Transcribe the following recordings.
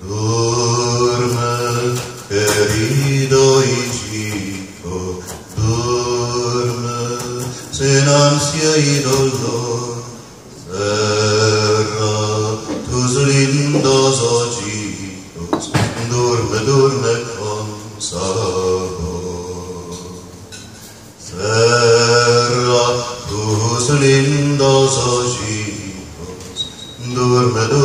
Dorme, querido Ichigo, dorme, sin ansia y dolor. Cerra tus lindos ojitos, dorme, dorme con sabor. Cerra tus lindos ojitos, dorme, dorme.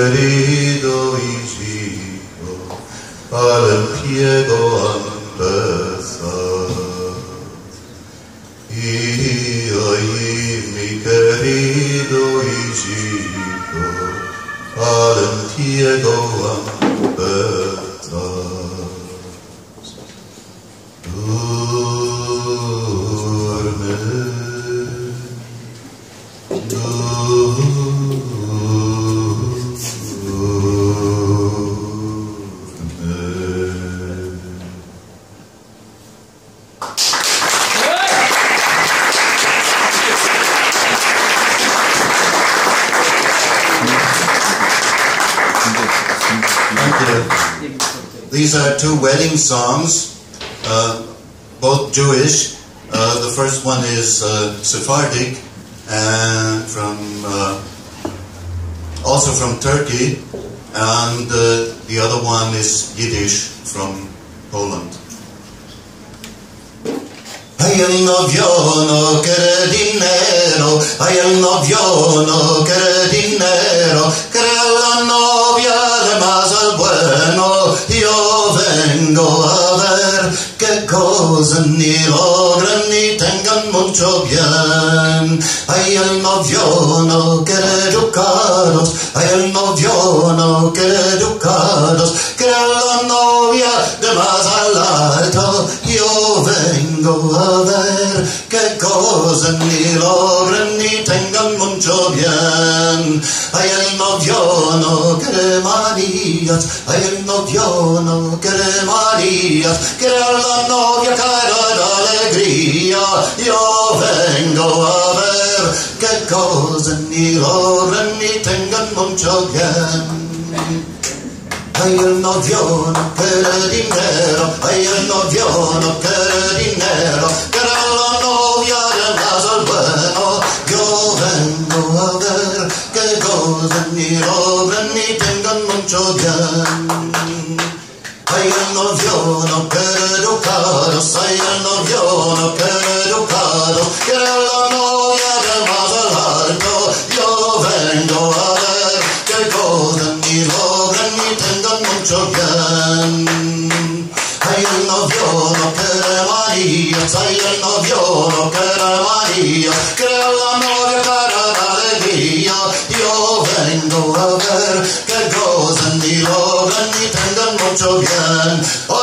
querido hijito, al empiego empezar. Y ahí, mi querido hijito, al empiego These are two wedding songs, uh, both Jewish. Uh, the first one is uh, Sephardic, and from uh, also from Turkey, and uh, the other one is Yiddish from Poland. Ay, el novio no quiere dinero, ay, el novio no quiere dinero, quiere la novia de más al bueno. Yo vengo a ver qué cosas ni logran ni tengan mucho bien. Ay, el novio no quiere educados, ay, el novio no quiere educados, quiere la novia de más al alto. Yo che cosa mi lovren mi tengan mucho bien ay el novio no quiere marías ay el novio no quiere marías quiere la novia cara de alegría yo vengo a ver che cosa mi lovren mi tengan mucho bien Ay, el novio no quiere dinero, ay, el novio no quiere dinero, has al bueno, yo vengo a ver que gocen y obren y tengan mucho bien. Ay, el novio no quiero caros, ay, el novio no quiero caros, quiero la novia del más largo, yo vengo a ver que gocen y obren y tengan mucho bien. giorno che la Maria crea l'amore per l'allegria io vengo a ver che cosa di lo che mi tenga mucho bien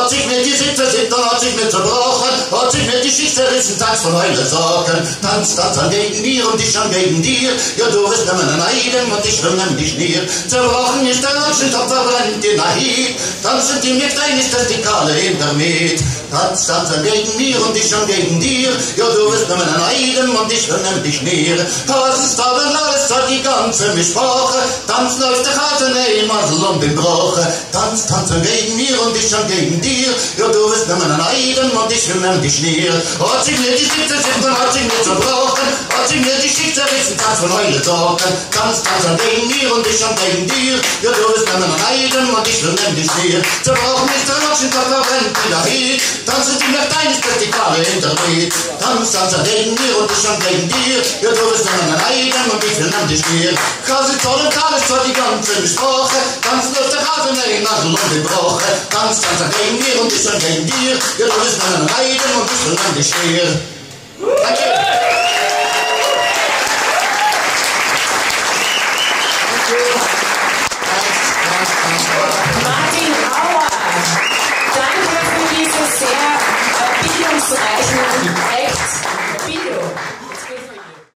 Hat sich mir die Sitte sind, dann hat sich mir zerbrochen, hat sich mir die Schicht zerrissen, tags von Heule Sorgen. Tanz, tanz an gegen mir und ich an gegen dir. Ja, du wirst nehmen einen Eiden und ich nehmen dich nie. Zerbrochen ist der Menschen, doch verbrennt die Nahid. Tanzen die mir klein ist das die Kalle hinter mir. Tanz, tanz an gegen mir und ich an gegen dir. Ja, du wirst nehmen einen Eiden und ich nehmen dich nie. Was ist aber alles, hat die ganze Mischproche. Tanz läuft der Hase, ne, im Masel um den Broche. Tanz, tanz an gegen mir und ich an gegen dir. Ja, du wirst nehmen einen Eiden und ich will nehmen dich nie. Hat sich mir die Sitze und hat sich mir zerbrochen. Hat sich mir die Schicht zerrissen, tanz von Heule Sorgen. Tanz, tanz an gegen mir und ich an gegen dir. Ja, du wirst nehmen einen Eiden und ich will nehmen dich nie. Zerbrochen ist der Verbrennt wieder hier. Tanzen die nach deines Festivale hinter mir. Tanz, tanz an gegen mir und ich an gegen dir. Ja, du wirst nehmen einen Eiden und ich will nehmen dich nie. Kasi toll und alles zwar die ganze Sprache. Tanz läuft der Hase, ne, im Masel um den Broche. Tanz, tanz an gegen mir und ich an gegen dir. Ja, du wirst nehmen einen Eiden und ich will nehmen dich. Danke.